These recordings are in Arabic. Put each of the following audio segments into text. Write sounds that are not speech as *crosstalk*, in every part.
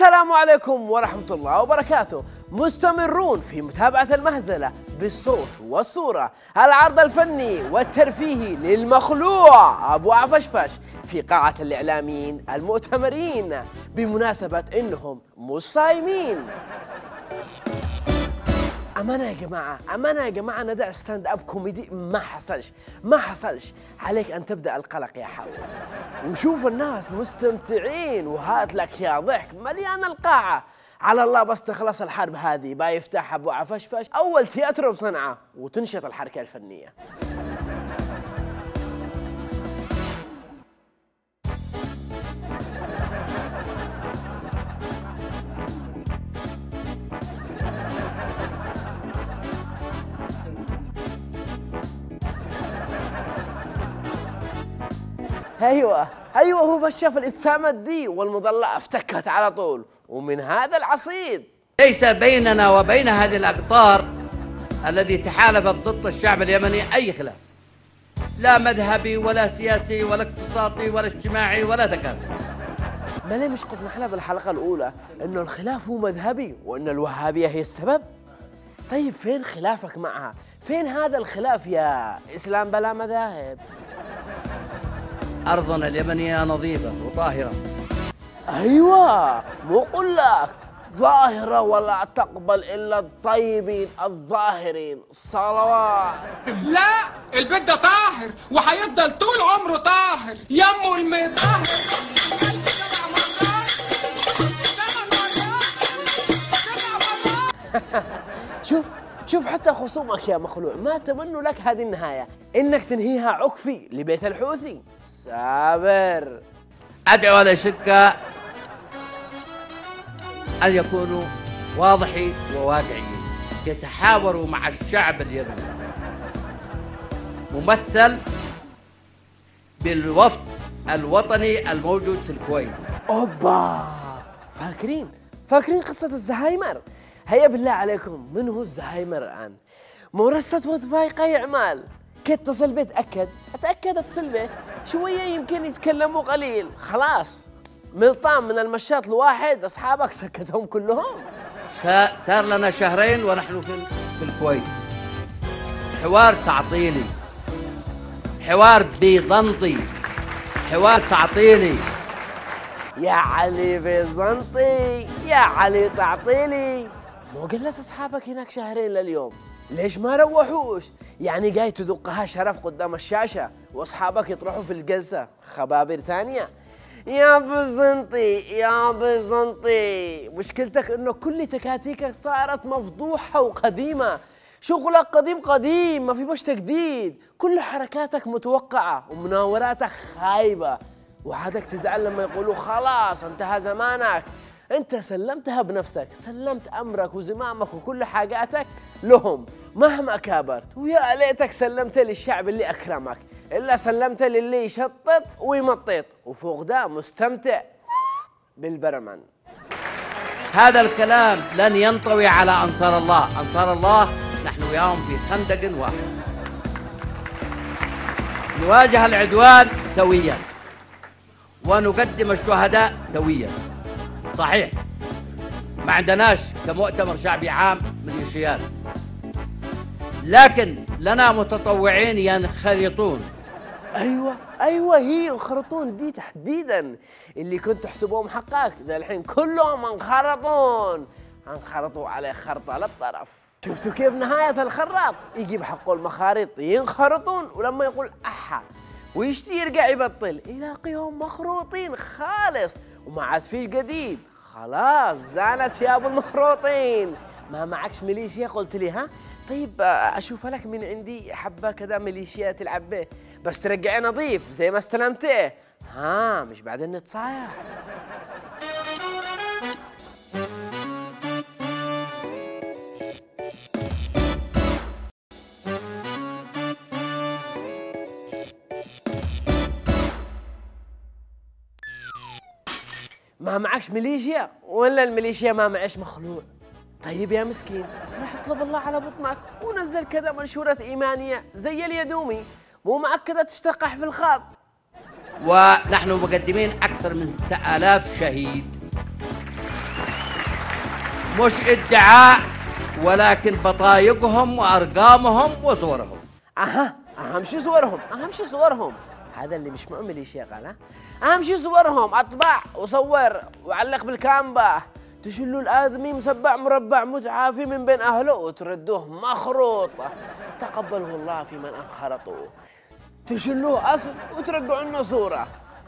السلام عليكم ورحمة الله وبركاته. مستمرون في متابعة المهزلة بالصوت والصورة. العرض الفني والترفيهي للمخلوع أبو عفشفش في قاعة الإعلاميين المؤتمرين بمناسبة إنهم مش صايمين أمانة يا جماعة أمانة يا جماعة نداء stand-up comedy ما حصلش ما حصلش. عليك أن تبدأ القلق يا حول. وشوف الناس مستمتعين وهات لك يا ضحك مليان القاعة. على الله بس تخلص الحرب هذه با يفتح أبو عفشفش أول تياترو بصنعاء وتنشط الحركة الفنية. أيوه. أيوه هو بس شاف الإبتسامة دي والمضلة افتكت على طول. ومن هذا العصيد. ليس بيننا وبين هذه الأقطار الذي تحالفت ضد الشعب اليمني أي خلاف. لا مذهبي ولا سياسي ولا اقتصادي ولا اجتماعي ولا ثقافي ما ليه مش قد نحلى بالحلقة الأولى إنه الخلاف هو مذهبي وإن الوهابية هي السبب؟ طيب فين خلافك معها؟ فين هذا الخلاف يا إسلام؟ بلا مذاهب. أرضنا اليمنية نظيفة وطاهرة. أيوه مو لك ظاهرة ولا تقبل إلا الطيبين الظاهرين. صلوات. لا البيت ده طاهر وهيفضل طول عمره طاهر. يمه المطهر سبع مرات سبع مرات سبع مرات شوف شوف حتى خصومك يا مخلوع ما تمنوا لك هذه النهاية. إنك تنهيها عكفي لبيت الحوثي. سابر أدعو على شكة أن يكونوا واضحين وواقعيين. يتحاوروا مع الشعب اليمني. ممثل بالوفد الوطني الموجود في الكويت. أوبا. فاكرين؟ فاكرين قصة الزهايمر؟ هيا بالله عليكم من هو الزهايمر الآن؟ مرسة وتفايقة يعمال كي اتصل به تأكد. أتأكد اتصل به شوية يمكن يتكلموا قليل. خلاص. ملطام من المشاط الواحد أصحابك سكتهم كلهم. صار لنا شهرين ونحن في في الكويت. حوار تعطيلي. حوار بيزنطي حوار تعطيلي. يا علي بيزنطي يا علي تعطيلي. مو جلس أصحابك هناك شهرين لليوم ليش ما روحوش؟ يعني جاي تدقها شرف قدام الشاشة وأصحابك يطرحوا في الجلسة. خبابر ثانية. يا بيزنطي يا بيزنطي مشكلتك إنه كل تكاتيكك صارت مفضوحة وقديمة. شغلك قديم قديم ما في بش تجديد. كل حركاتك متوقعة ومناوراتك خايبة. وعادك تزعل لما يقولوا خلاص انتهى زمانك. انت سلمتها بنفسك سلمت أمرك وزمامك وكل حاجاتك لهم. مهما كابرت ويا ليتك سلمت للشعب اللي أكرمك إلا سلمت للي يشطط ويمطط وفوق ده مستمتع بالبرمن. هذا الكلام لن ينطوي على أنصار الله. أنصار الله نحن وياهم في خندق واحد. نواجه العدوان سويا. ونقدم الشهداء سويا. صحيح. ما عندناش كمؤتمر شعبي عام ميليشيات لكن لنا متطوعين ينخرطون. أيوه أيوه هي الخرطون دي تحديدا. اللي كنت تحسبوهم حقك ذا الحين كلهم انخرطون. انخرطوا عليه خرطه للطرف شفتوا كيف نهاية الخراط؟ يجيب حقه المخاريط ينخرطون ولما يقول أحا ويشتي يرجع يبطل؟ يلاقيهم مخروطين خالص. وما عاد فيش جديد. خلاص زانت يا أبو المخروطين. ما معكش ميليشيا؟ قلت لي ها؟ طيب آه، اشوفها لك من عندي حبة كذا ميليشيا تلعب به بس ترجعي نظيف زي ما استلمته ها مش بعدين نتصايح. ما معكش ميليشيا؟ ولا الميليشيا ما معش مخلوع. طيب يا مسكين اسمح اطلب الله على بطنك. ونزل كذا منشورة إيمانية زي اليدومي. مو مأكدة تشتقح في الخط. ونحن مقدمين أكثر من 6000 شهيد. مش ادعاء ولكن بطايقهم وأرقامهم وصورهم. أها أهم شي صورهم أهم شي صورهم. هذا اللي مش مؤمن يشغل ها أهم شي صورهم أطبع وصور وعلق بالكامبا. تشلوا الآدمي مسبع مربع متعافي من بين أهله وتردوه مخروط. تقبله الله في من أنخرطوا. تشلوه أصل وترجعوا لنا صورة.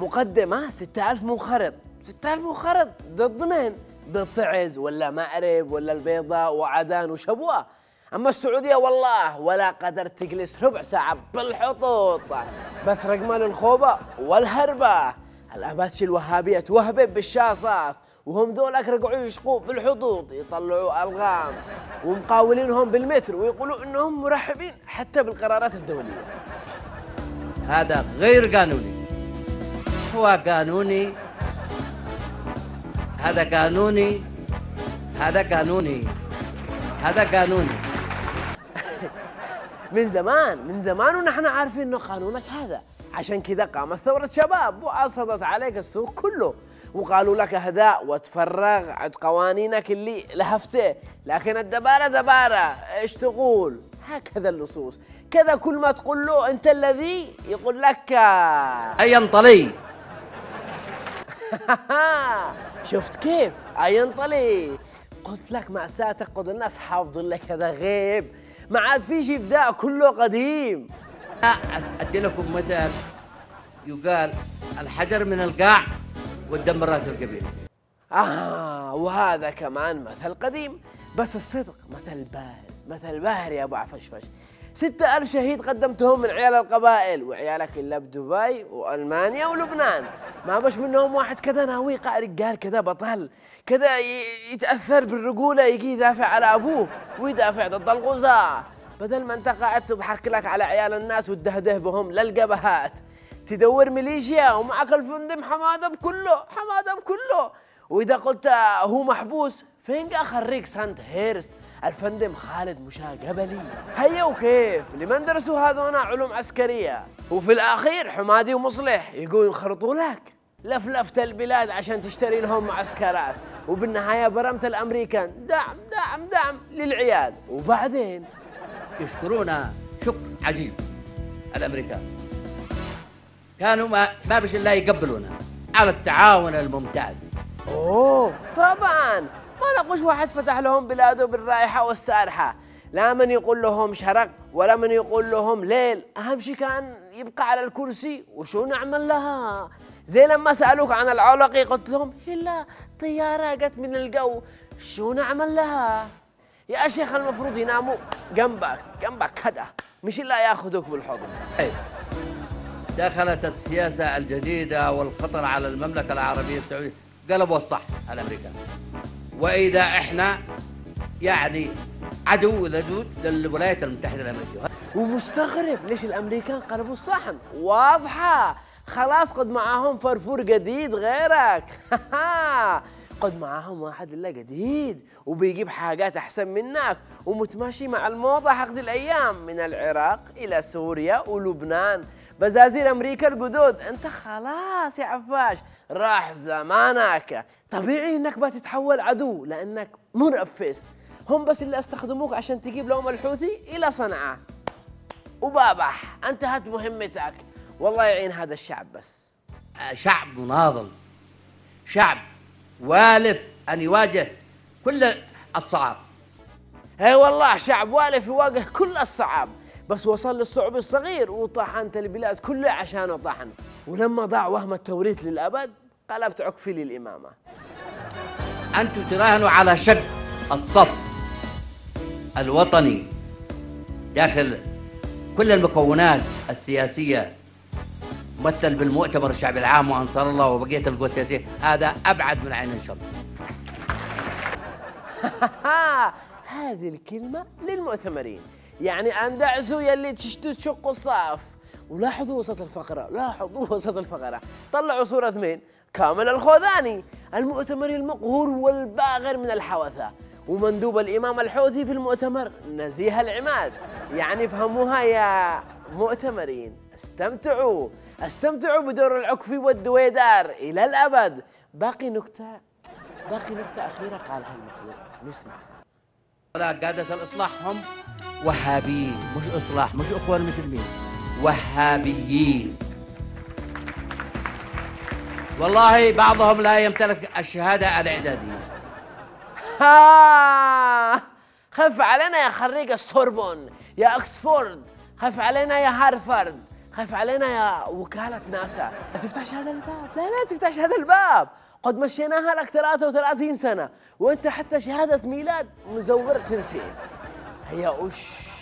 مقدمة 6000 منخرط. 6000 منخرط ضد مين؟ ضد تعز ولا مأرب ولا البيضاء وعدان وشبوة. أما السعودية والله ولا قدرت تجلس ربع ساعة بالحطوط. بس رقم الخوبة والهربة. الاباتشي الوهابية توهبب بالشاصات وهم دولك رجعوا يشقوا بالحطوط يطلعوا ألغام ومقاولينهم بالمتر ويقولوا إنهم مرحبين حتى بالقرارات الدولية. هذا غير قانوني. هو قانوني. هذا قانوني. هذا قانوني. هذا قانوني. من زمان من زمان ونحن عارفين إنه قانونك هذا. عشان كذا قامت ثورة شباب وعصبت عليك السوق كله. وقالوا لك اهداء وتفرغ عند قوانينك اللي لهفته. لكن الدبارة دبارة إيش تقول؟ هكذا اللصوص. كذا كل ما تقول له أنت الذي يقول لك. اي انطلي *laughs* شفت كيف؟ اينطلي قلت لك مأساتك قد الناس حافظين لك هذا غيب. ما عاد فيش ابداع كله قديم. ادي لكم مثل يقال الحجر من القاع والدم راس القبيل آه وهذا كمان مثل قديم. بس الصدق مثل باهر مثل باهر يا أبو عفشفش. ستة ألف شهيد قدمتهم من عيال القبائل وعيالك إلا بدبي وألمانيا ولبنان. ما بش منهم واحد كذا ناوي رجال كذا بطل كذا يتأثر بالرجولة يجي يدافع على أبوه. ويدافع ضد الغزاة. بدل ما أنت قاعد تضحك لك على عيال الناس وتدهده بهم للقبهات تدور ميليشيا ومعك الفندم حماده بكله حماده بكله وإذا قلت هو محبوس فين جا خريج سانت هيرس؟ الفندم خالد مشا قبلي. هيا وكيف؟ لمن درسوا هذونا علوم عسكرية؟ وفي الأخير حمادي ومصلح يقول ينخرطوا لك. لفلفت البلاد عشان تشتري لهم معسكرات. وبالنهاية برمت الأمريكان. دعم دعم دعم للعيال. وبعدين يشكرونا شكر عجيب الأمريكان. كانوا ما ما بش إلا يقبلونا على التعاون الممتاز. أوه طبعا. ما لقوش واحد فتح لهم بلاده بالرائحة والسارحة. لا من يقول لهم شرق ولا من يقول لهم ليل. أهم شيء كان يبقى على الكرسي. وشو نعمل لها؟ زي لما سألوك عن العلقي قلت لهم لا طيارة جت من الجو. شو نعمل لها؟ يا شيخ المفروض يناموا جنبك جنبك كده مش إلا ياخذوك بالحضن. طيب. دخلت السياسة الجديدة والخطر على المملكة العربية السعودية. قلبوا الصح الأمريكان. وإذا إحنا يعني عدو لدود للولايات المتحدة الأمريكية. ومستغرب ليش الأمريكان قلبوا الصحن. واضحة. خلاص قد معاهم فرفور جديد غيرك. *laughs* قد معاهم واحد الا جديد وبيجيب حاجات أحسن منك ومتماشي مع الموضة حق دي الأيام. من العراق إلى سوريا ولبنان. بزازير أمريكا الجدود. أنت خلاص يا عفاش راح زمانك. طبيعي إنك بتتحول عدو لأنك منفس هم بس اللي أستخدموك عشان تجيب لهم الحوثي إلى صنعاء. وبابح أنتهت مهمتك. والله يعين هذا الشعب بس. شعب مناضل. شعب والف أن يواجه كل الصعاب. إي والله شعب والف يواجه كل الصعاب. بس وصل للصعب الصغير وطحنت البلاد كلها عشانه طحن ولما ضاع وهم التوريث للأبد قلبت عكفي للإمامة. أنتم تراهنوا على شد الصف الوطني. داخل كل المكونات السياسية ممثل بالمؤتمر الشعبي العام وأنصار الله وبقية القوى السياسية هذا أبعد من عين الشر *laughs* هذه الكلمة للمؤتمرين. يعني أندعسوا يلي تشتوا تشقوا الصاف. ولاحظوا وسط الفقرة لاحظوا *laughs* وسط الفقرة. طلعوا صورة مين؟ كامل الخوذاني المؤتمر المقهور والباغر من الحوثة. ومندوب الإمام الحوثي في المؤتمر نزيه العماد. يعني فهموها يا مؤتمرين. استمتعوا. استمتعوا بدور العكفي والدويدار. إلى الأبد. باقي نكتة. باقي نقطة أخيرة قالها المخلوق. نسمع. ولا قادة الإصلاح هم وهابيين. مش إصلاح مش إخوان مثل مين وهابيين. والله بعضهم لا يمتلك الشهادة الإعدادية. ها! خف علينا يا خريج السوربون يا أكسفورد. خف علينا يا هارفارد. خف علينا يا وكالة ناسا. لا تفتحش هذا الباب. لا لا تفتحش هذا الباب. قد مشيناها لك 33 سنة. وانت حتى شهادة ميلاد مزور تنتين هي وش؟